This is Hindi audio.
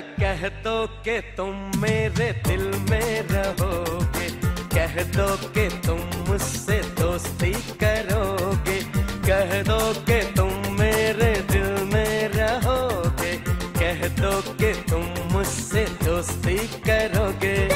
कह दो के तुम मेरे दिल में रहोगे। कह दो के तुम मुझसे दोस्ती करोगे। कह दो के तुम मेरे दिल में रहोगे। कह दो के तुम मुझसे दोस्ती करोगे।